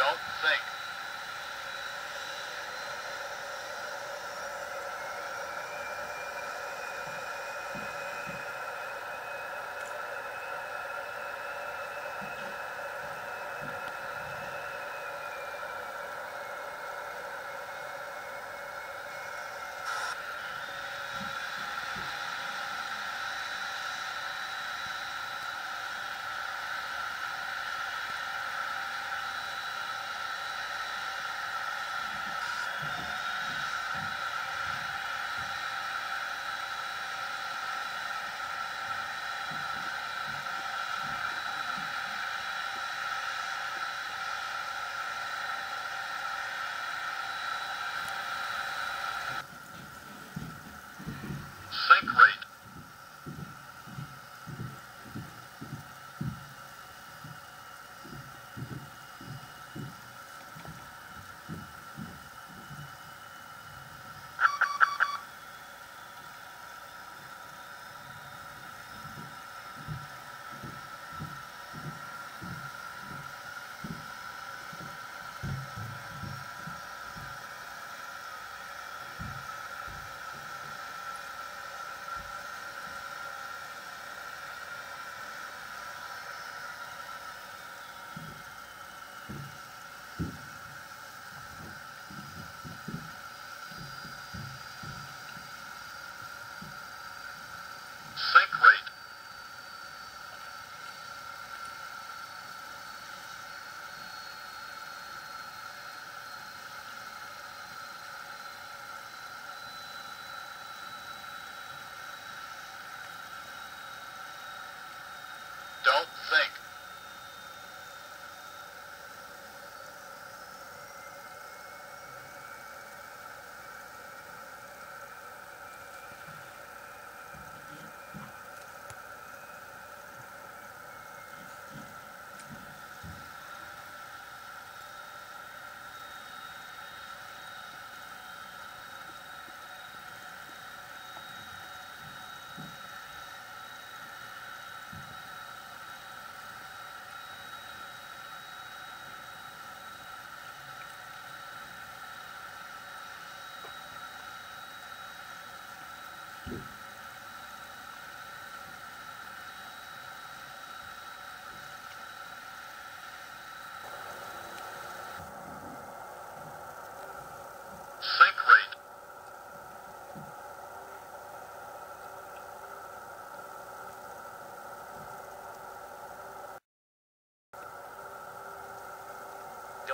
Don't sink.